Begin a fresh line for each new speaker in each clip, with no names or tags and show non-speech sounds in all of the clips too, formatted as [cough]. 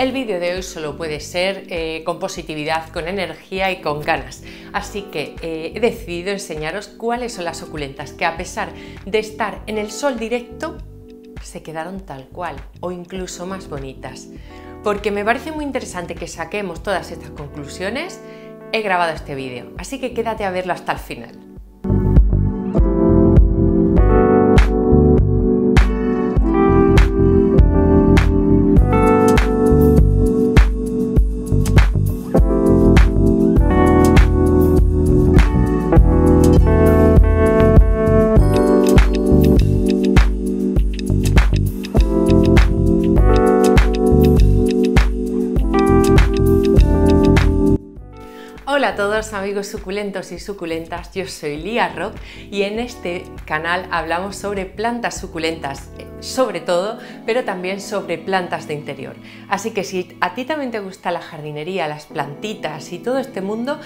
El vídeo de hoy solo puede ser eh, con positividad, con energía y con ganas. Así que eh, he decidido enseñaros cuáles son las suculentas que a pesar de estar en el sol directo, se quedaron tal cual o incluso más bonitas. Porque me parece muy interesante que saquemos todas estas conclusiones, he grabado este vídeo. Así que quédate a verlo hasta el final. A todos amigos suculentos y suculentas, yo soy Lía Rock y en este canal hablamos sobre plantas suculentas, eh, sobre todo, pero también sobre plantas de interior. Así que si a ti también te gusta la jardinería, las plantitas y todo este mundo,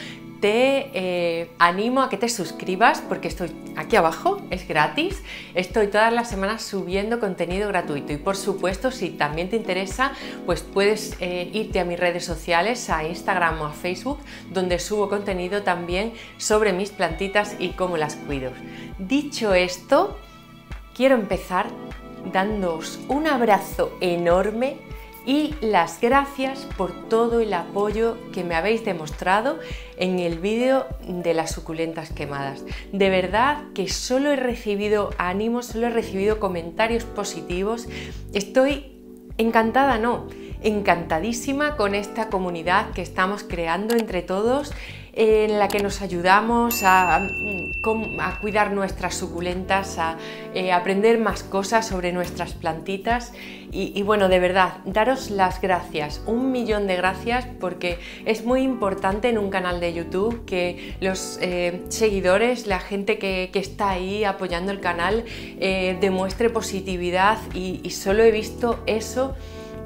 te eh, animo a que te suscribas porque estoy aquí abajo, es gratis. Estoy todas las semanas subiendo contenido gratuito y por supuesto si también te interesa pues puedes eh, irte a mis redes sociales, a Instagram o a Facebook donde subo contenido también sobre mis plantitas y cómo las cuido. Dicho esto, quiero empezar dándoos un abrazo enorme y las gracias por todo el apoyo que me habéis demostrado en el vídeo de las suculentas quemadas. De verdad que solo he recibido ánimos, solo he recibido comentarios positivos. Estoy encantada, no, encantadísima con esta comunidad que estamos creando entre todos en la que nos ayudamos a, cuidar nuestras suculentas, a eh, aprender más cosas sobre nuestras plantitas. Y, bueno, de verdad, daros las gracias, un millón de gracias porque es muy importante en un canal de YouTube que los eh, seguidores, la gente que, está ahí apoyando el canal, eh, demuestre positividad y solo he visto eso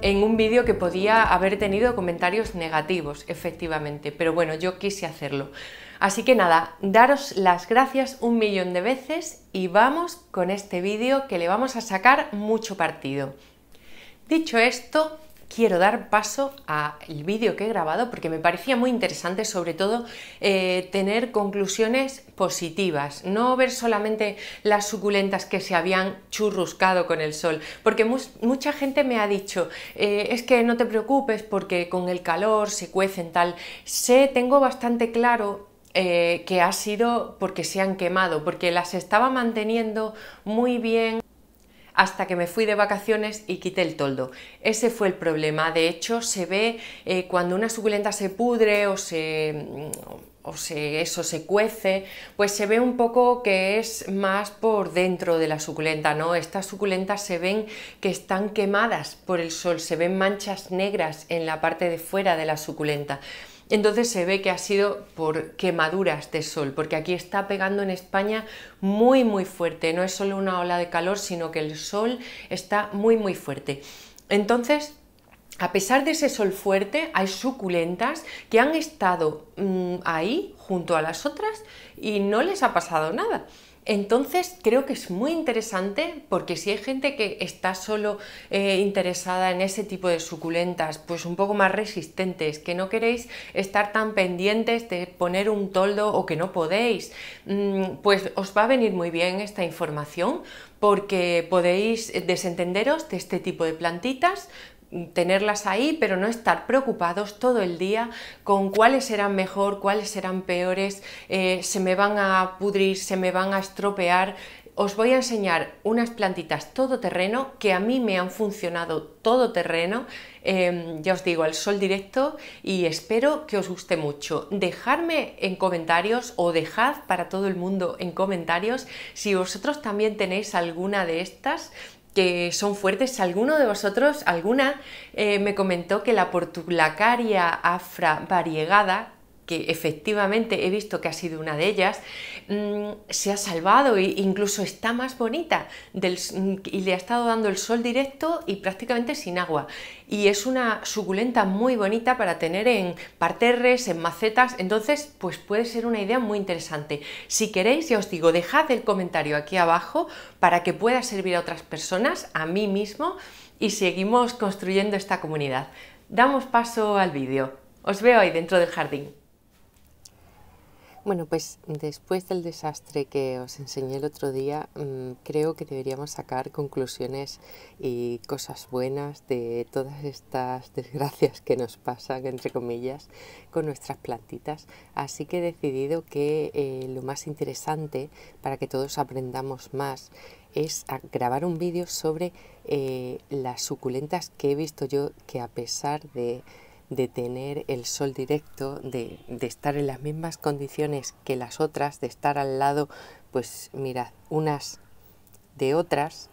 en un vídeo que podía haber tenido comentarios negativos, efectivamente, pero bueno, yo quise hacerlo. Así que nada, daros las gracias un millón de veces y vamos con este vídeo que le vamos a sacar mucho partido. Dicho esto, quiero dar paso al vídeo que he grabado porque me parecía muy interesante sobre todo eh, tener conclusiones positivas, no ver solamente las suculentas que se habían churruscado con el sol, porque mucha gente me ha dicho, eh, es que no te preocupes porque con el calor se cuecen tal, sé, tengo bastante claro eh, que ha sido porque se han quemado, porque las estaba manteniendo muy bien hasta que me fui de vacaciones y quité el toldo. Ese fue el problema. De hecho, se ve eh, cuando una suculenta se pudre o se o se, eso se cuece, pues se ve un poco que es más por dentro de la suculenta, ¿no? Estas suculentas se ven que están quemadas por el sol, se ven manchas negras en la parte de fuera de la suculenta. Entonces se ve que ha sido por quemaduras de sol, porque aquí está pegando en España muy muy fuerte, no es solo una ola de calor, sino que el sol está muy muy fuerte. Entonces, a pesar de ese sol fuerte, hay suculentas que han estado mm, ahí junto a las otras y no les ha pasado nada. Entonces creo que es muy interesante porque si hay gente que está solo eh, interesada en ese tipo de suculentas, pues un poco más resistentes, que no queréis estar tan pendientes de poner un toldo o que no podéis, mm, pues os va a venir muy bien esta información porque podéis desentenderos de este tipo de plantitas, tenerlas ahí, pero no estar preocupados todo el día con cuáles serán mejor, cuáles serán peores, eh, se me van a pudrir, se me van a estropear. Os voy a enseñar unas plantitas todoterreno que a mí me han funcionado todoterreno, eh, ya os digo, al sol directo y espero que os guste mucho. Dejadme en comentarios o dejad para todo el mundo en comentarios si vosotros también tenéis alguna de estas que son fuertes. ¿Alguno de vosotros, alguna, eh, me comentó que la portulacaria afra variegada, que efectivamente he visto que ha sido una de ellas, mm, se ha salvado e incluso está más bonita mm, y le ha estado dando el sol directo y prácticamente sin agua. Y es una suculenta muy bonita para tener en parterres, en macetas, entonces pues puede ser una idea muy interesante. Si queréis, ya os digo, dejad el comentario aquí abajo para que pueda servir a otras personas, a mí mismo, y seguimos construyendo esta comunidad. damos paso al vídeo. Os veo ahí dentro del jardín.
Bueno, pues después del desastre que os enseñé el otro día, mm, creo que deberíamos sacar conclusiones y cosas buenas de todas estas [laughs] desgracias que nos pasan, entre comillas, con nuestras plantitas. Así que he decidido que eh, lo más interesante para que todos aprendamos más es grabar un vídeo sobre eh, las suculentas que he visto yo que a pesar de de tener el sol directo, de, estar en las mismas condiciones que las otras, de estar al lado, pues mirad, unas de otras,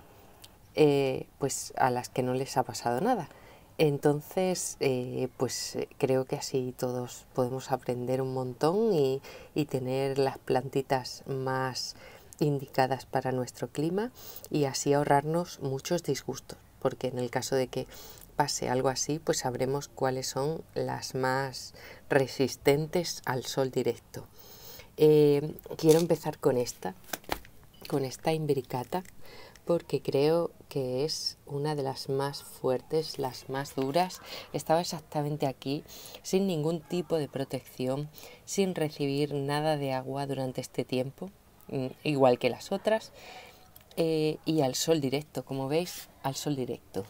eh, pues a las que no les ha pasado nada. Entonces, eh, pues creo que así todos podemos aprender un montón y, y tener las plantitas más indicadas para nuestro clima y así ahorrarnos muchos disgustos, porque en el caso de que pase algo así, pues sabremos cuáles son las más resistentes al sol directo. Eh, quiero empezar con esta, con esta imbricata, porque creo que es una de las más fuertes, las más duras. Estaba exactamente aquí, sin ningún tipo de protección, sin recibir nada de agua durante este tiempo, mm, igual que las otras, eh, y al sol directo, como veis, al sol directo.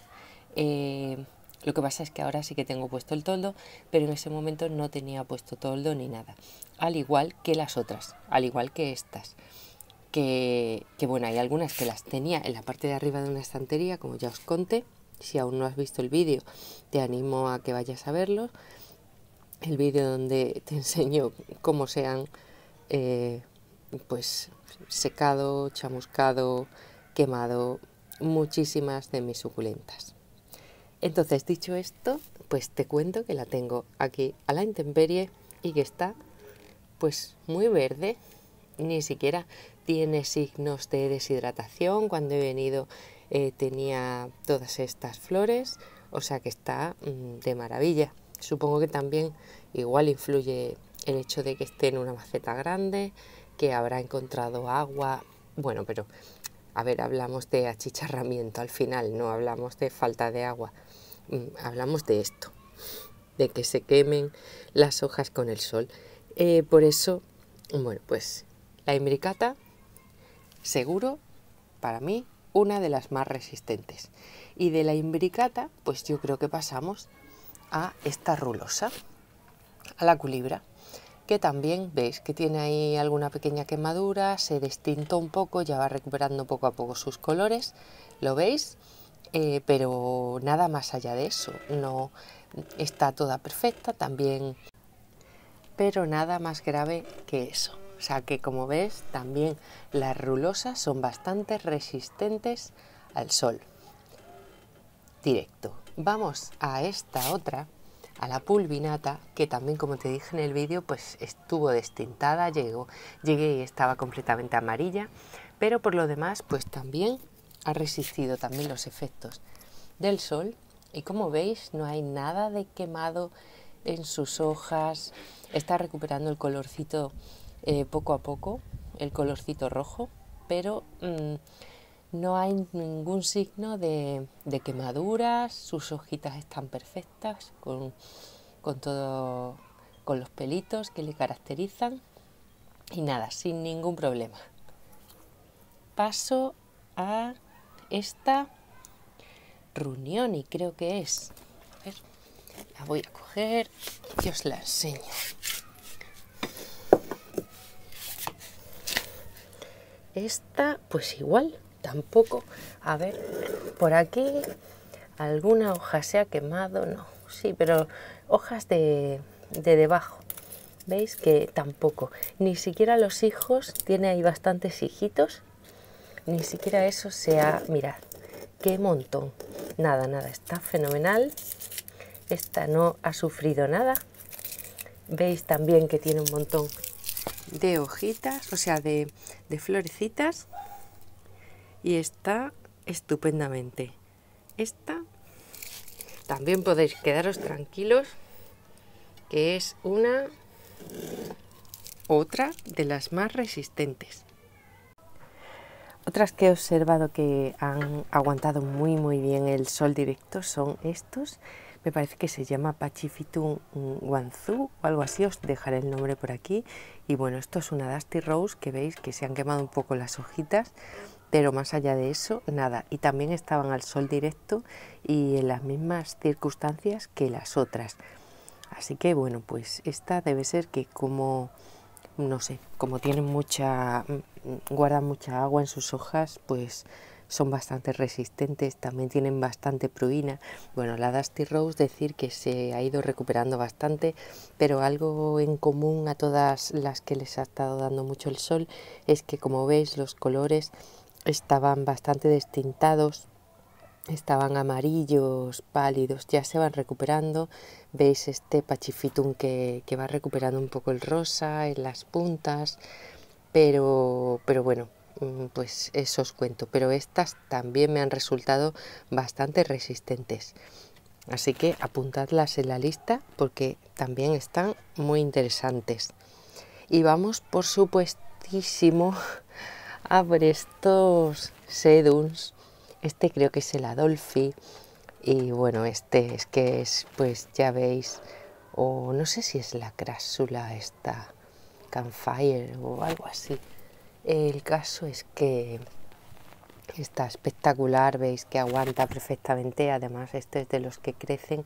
Eh, lo que pasa es que ahora sí que tengo puesto el toldo, pero en ese momento no tenía puesto toldo ni nada. Al igual que las otras, al igual que estas. Que, bueno, hay algunas que las tenía en la parte de arriba de una estantería, como ya os conté. Si aún no has visto el vídeo, te animo a que vayas a verlo. El vídeo donde te [laughs] enseño cómo se han eh, pues secado, chamuscado, quemado muchísimas de mis suculentas. Entonces, dicho esto, pues te cuento que la tengo aquí a la intemperie y que está pues muy verde, ni siquiera tiene signos de deshidratación. Cuando he venido eh, tenía todas estas flores, o sea que está mm, de maravilla. Supongo que también igual influye el hecho de que esté en una maceta grande, que habrá encontrado agua. Bueno, pero a ver, hablamos de achicharramiento al final, no hablamos de falta de agua. Mm, hablamos de esto, de que se quemen las hojas con el sol. Eh, por eso, bueno, pues la imbricata, seguro, para mí, una de las más resistentes. Y de la imbricata, pues yo creo que pasamos a esta rulosa, a la culibra, que también veis que tiene ahí alguna pequeña quemadura, se destintó un poco, ya va recuperando poco a poco sus colores, ¿lo veis? Eh, pero nada más allá de eso, no está toda perfecta también, pero nada más grave que eso. O sea que como ves también las rulosas son bastante resistentes al sol directo. Vamos a esta otra, a la pulvinata, que también como te dije en el vídeo, pues estuvo destintada, llegó, llegué y estaba completamente amarilla, pero por lo demás pues también ha resistido también los efectos del sol. Y como veis no hay nada de quemado en sus hojas, está recuperando el colorcito eh, poco a poco, el colorcito rojo, pero mm, no hay ningún signo de, quemaduras, sus hojitas están perfectas con, con todo con los pelitos que le caracterizan y nada, sin ningún problema. Paso a esta reunión y creo que es. La voy a coger y os la enseño. Esta, pues igual, tampoco. A ver, por aquí alguna hoja se ha quemado, no, sí, pero hojas de, de debajo. ¿Veis que tampoco? Ni siquiera los hijos, tiene ahí bastantes hijitos ni siquiera eso se ha... Mirad, qué montón. Nada, nada, está fenomenal. Esta no ha sufrido nada. Veis también que tiene un montón de hojitas, o sea, de, de florecitas. Y está estupendamente. Esta también podéis quedaros tranquilos que es una otra de las más resistentes. Otras que he observado que han aguantado muy muy bien el sol directo son estos. me parece que se llama Pachifitum Guanzu o algo así, os dejaré el nombre por aquí. Y bueno, esto es una Dusty Rose que veis que se han quemado un poco las hojitas, pero más allá de eso, nada. Y también estaban al sol directo y en las mismas circunstancias que las otras. Así que bueno, pues esta debe ser que como, no sé, como tienen mucha, guardan mucha agua en sus hojas, pues son bastante resistentes, también tienen bastante pruina. Bueno, la Dusty Rose decir que se ha ido recuperando bastante, pero algo en común a todas las que les ha estado dando mucho el sol es que como veis los colores estaban bastante destintados, estaban amarillos, pálidos, ya se van recuperando. Veis este pachifitum que, que va recuperando un poco el rosa en las puntas, pero, pero bueno, Mm, pues eso os cuento, pero estas también me han resultado bastante resistentes. Así que apuntadlas en la lista porque también están muy interesantes. Y vamos, por supuestísimo, a ver estos Seduns. Este creo que es el Adolfi. Y bueno, este es que es, pues ya veis, o no sé si es la crásula esta, Campfire o algo así. El caso es que está espectacular, veis que aguanta perfectamente, además este es de los que crecen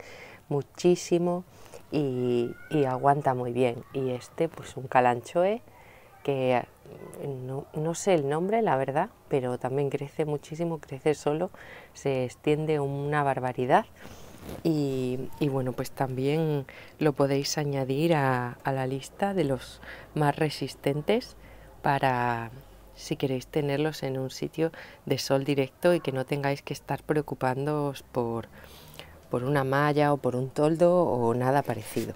muchísimo y, aguanta muy bien. Y este pues un calanchoe que no, sé el nombre, la verdad, pero también crece muchísimo, crece solo, se extiende una barbaridad. Y, bueno, pues también lo podéis añadir a la lista de los más resistentes para si queréis tenerlos en un sitio de sol directo y que no tengáis que estar preocupándoos por, por una malla o por un toldo o nada parecido.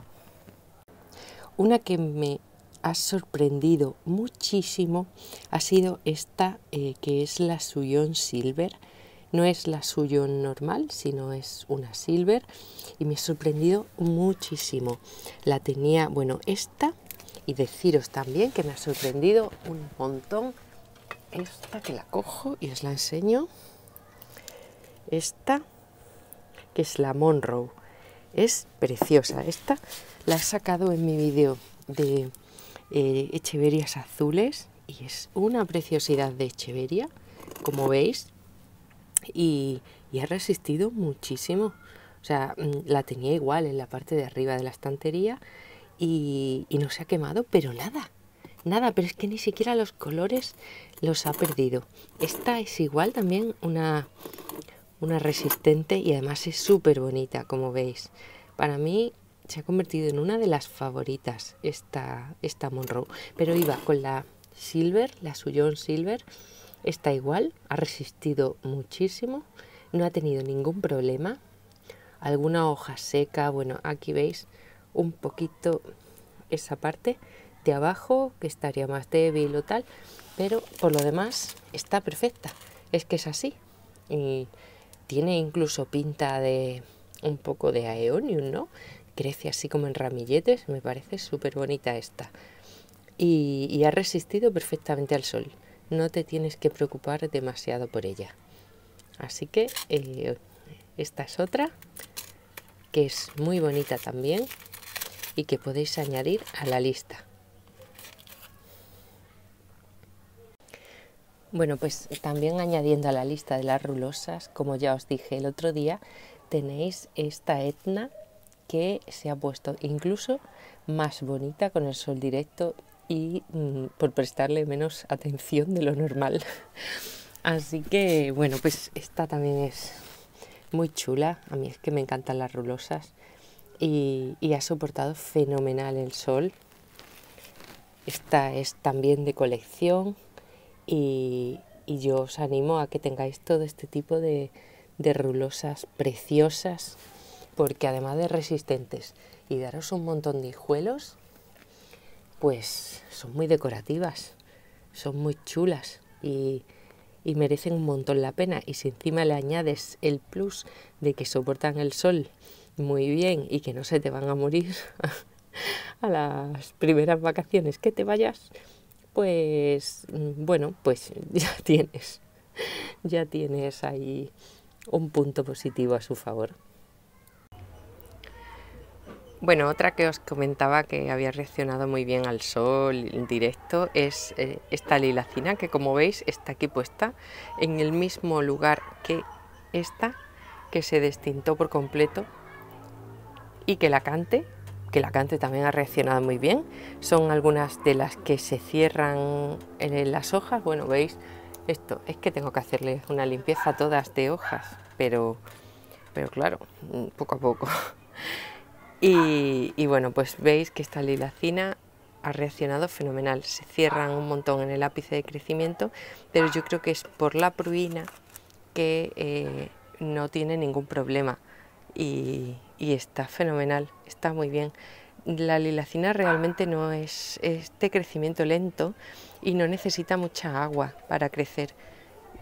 Una que me ha sorprendido muchísimo ha sido esta eh, que es la Suyon Silver. No es la Suyon normal, sino es una Silver y me ha sorprendido muchísimo. La tenía, bueno, esta y deciros también que me ha sorprendido un montón esta que la cojo y os la enseño. Esta que es la Monroe. Es preciosa. Esta la he sacado en mi vídeo de eh, Echeverias azules y es una preciosidad de Echeveria, como veis. Y, y ha resistido muchísimo. O sea, mm, la tenía igual en la parte de arriba de la estantería y, no se ha quemado, pero nada, nada, pero es que ni siquiera los colores los ha perdido. Esta es igual también una, una resistente y además es súper bonita, como veis. Para mí se ha convertido en una de las favoritas esta, esta Monroe, pero iba con la Silver, la Suyon Silver, está igual, ha resistido muchísimo, no ha tenido ningún problema. Alguna hoja seca, bueno, aquí veis, un poquito esa parte de abajo que estaría más débil o tal, pero por lo demás está perfecta. Es que es así. Y tiene incluso pinta de un poco de aeonium, ¿no? Crece así como en ramilletes, me parece súper bonita esta. Y, ha resistido perfectamente al sol. No te tienes que preocupar demasiado por ella. Así que eh, esta es otra que es muy bonita también y que podéis añadir a la lista. Bueno, pues también añadiendo a la lista de las rulosas, como ya os dije el otro día, tenéis esta etna que se ha puesto incluso más bonita con el sol directo y mm, por prestarle menos atención de lo normal. [laughs] Así que bueno, pues esta también es muy chula. A mí es que me encantan las rulosas y, ha soportado fenomenal el sol. Esta es también de colección y, yo os animo a que tengáis todo este tipo de, de rulosas preciosas porque además de resistentes y daros un montón de hijuelos, pues son muy decorativas, son muy chulas y, y, merecen un montón la pena. Y si encima le añades el plus de que soportan el sol muy bien y que no se te van a morir [laughs] a las primeras vacaciones que te vayas, pues mm, bueno, pues [laughs] ya tienes, ya tienes ahí un punto positivo a su favor. Bueno, otra que os comentaba que había reaccionado muy bien al sol en directo es eh, esta lilacina que como veis está aquí puesta en el mismo lugar que esta que se destintó por completo y que la cante, que la cante también ha reaccionado muy bien. Son algunas de las que se cierran en las hojas. Bueno, veis esto, es que tengo que hacerle una limpieza a todas de hojas, pero, pero claro, poco a poco. [laughs] Y, bueno, pues veis que esta lilacina ha reaccionado fenomenal. Se cierran un montón en el ápice de crecimiento, pero yo creo que es por la pruina que eh, no tiene ningún problema y, está fenomenal, está muy bien. La lilacina realmente no es este crecimiento lento y no necesita mucha agua para crecer.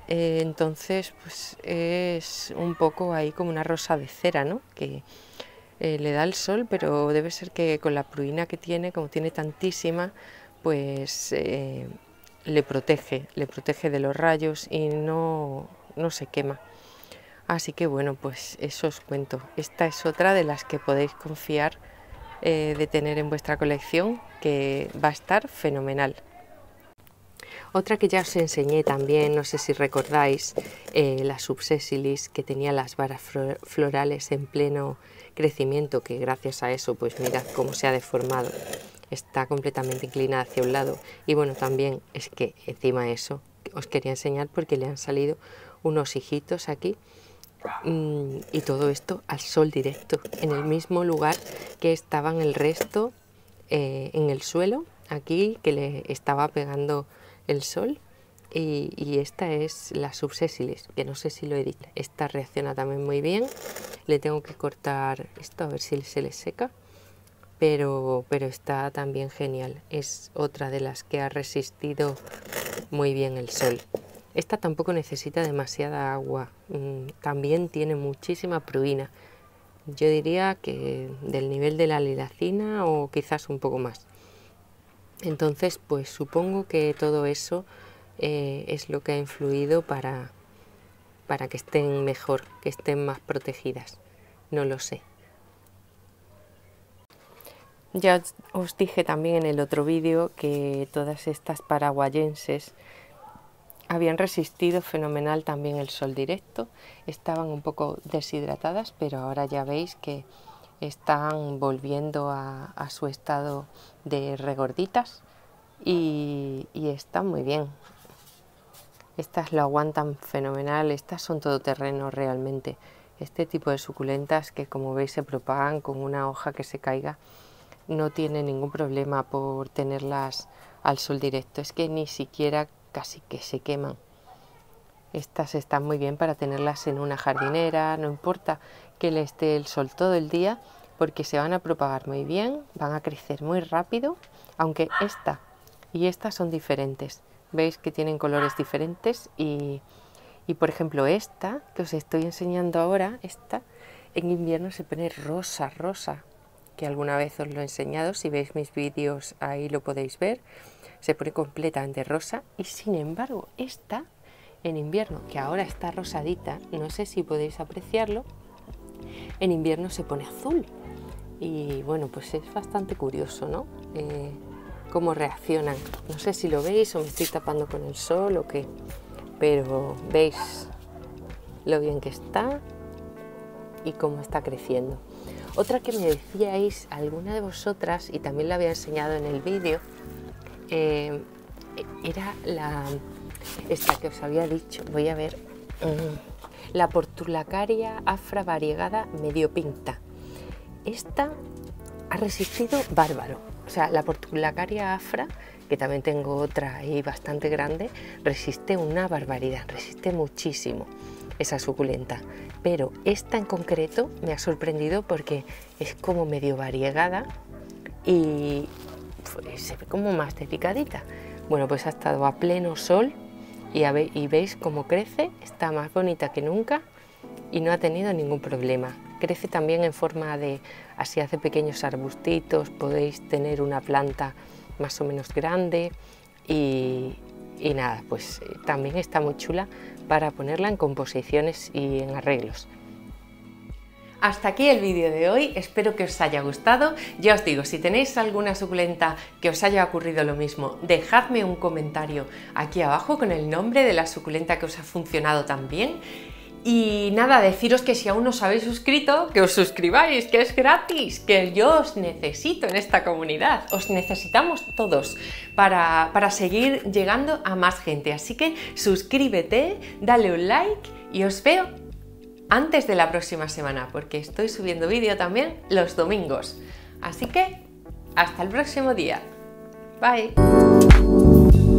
Eh, entonces, pues es un poco ahí como una rosa de cera, ¿no? Que, eh, le da el sol, pero debe ser que con la pruina que tiene, como tiene tantísima, pues eh, le protege, le protege de los rayos y no, no se quema. Así que bueno, pues eso os cuento. Esta es otra de las que podéis confiar eh, de tener en vuestra colección, que va a estar fenomenal. Otra que ya os enseñé también, no sé si recordáis, la subsesilis que tenía las varas florales en pleno crecimiento que gracias a eso, pues mirad cómo se ha deformado, está completamente inclinada hacia un lado. Y bueno, también es que encima eso os quería enseñar porque le han salido unos hijitos aquí mm, y todo esto al sol directo, en el mismo lugar que estaban el resto eh, en el suelo, aquí que le estaba pegando el sol y, esta es la subsesilis, que no sé si lo he dicho. Esta reacciona también muy bien. Le tengo que cortar esto a ver si se le seca. Pero, pero está también genial. Es otra de las que ha resistido muy bien el sol. Esta tampoco necesita demasiada agua. Mm, también tiene muchísima pruina. Yo diría que del nivel de la lilacina o quizás un poco más. Entonces, pues supongo que todo eso eh, es lo que ha influido para, para que estén mejor, que estén más protegidas. No lo sé. Ya os dije también en el otro vídeo que todas estas paraguayenses habían resistido fenomenal también el sol directo, estaban un poco deshidratadas, pero ahora ya veis que están volviendo a, su estado de regorditas y, y están muy bien. Estas lo aguantan fenomenal, estas son todoterreno realmente. Este tipo de suculentas que como veis se propagan con una hoja que se caiga, no tiene ningún problema por tenerlas al sol directo. Es que ni siquiera casi que se queman. Estas están muy bien para tenerlas en una jardinera, no importa que le esté el sol todo el día, porque se van a propagar muy bien, van a crecer muy rápido, aunque esta y esta son diferentes. Veis que tienen colores diferentes y, por ejemplo esta que os estoy enseñando ahora, esta en invierno se pone rosa, rosa, que alguna vez os lo he enseñado, si veis mis vídeos ahí lo podéis ver, se pone completamente rosa y sin embargo esta en invierno, que ahora está rosadita, no sé si podéis apreciarlo, en invierno se pone azul y bueno, pues es bastante curioso, ¿no? Eh, cómo reaccionan. No sé si lo veis o me estoy tapando con el sol o qué, pero veis lo bien que está y cómo está creciendo. Otra que me decíais alguna de vosotras, y también la había enseñado en el vídeo, eh, era la esta que os había dicho. Voy a ver. Mm, la Portulacaria afra variegada medio pinta. Esta ha resistido bárbaro o sea, la portulacaria afra, que también tengo otra ahí bastante grande, resiste una barbaridad, resiste muchísimo esa suculenta. Pero esta en concreto me ha sorprendido porque es como medio variegada y pues, se ve como más delicadita. Bueno, pues ha estado a pleno sol y, y veis cómo crece, está más bonita que nunca y no ha tenido ningún problema. Crece también en forma de, así hace pequeños arbustitos, podéis tener una planta más o menos grande y, nada, pues eh, también está muy chula para ponerla en composiciones y en arreglos.
Hasta aquí el vídeo de hoy, espero que os haya gustado. Ya os digo, si tenéis alguna suculenta que os haya ocurrido lo mismo, dejadme un comentario aquí abajo con el nombre de la suculenta que os ha funcionado también. Y nada, deciros que si aún no os habéis suscrito, que os suscribáis, que es gratis, que yo os necesito en esta comunidad, os necesitamos todos para, para seguir llegando a más gente. Así que suscríbete, dale un like y os veo antes de la próxima semana, porque estoy subiendo vídeo también los domingos. Así que hasta el próximo día. Bye.